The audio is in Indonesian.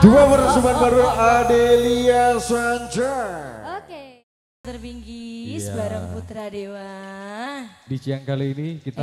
Dua persembahan baru Adelia Sanjar. Oke. Terbinggis yeah. bareng Putra Dewa. Di siang kali ini kita